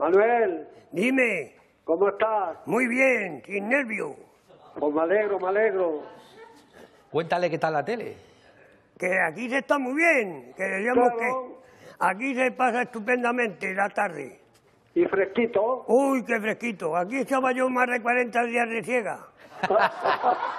Manuel, Dime, ¿cómo estás? muy bien, sin nervio. Pues me alegro, me alegro. Cuéntale qué tal la tele. Que aquí se está muy bien, que digamos Claro. que aquí se pasa estupendamente la tarde. Y fresquito. Uy, qué fresquito. Aquí estaba yo más de 40 días de ciega.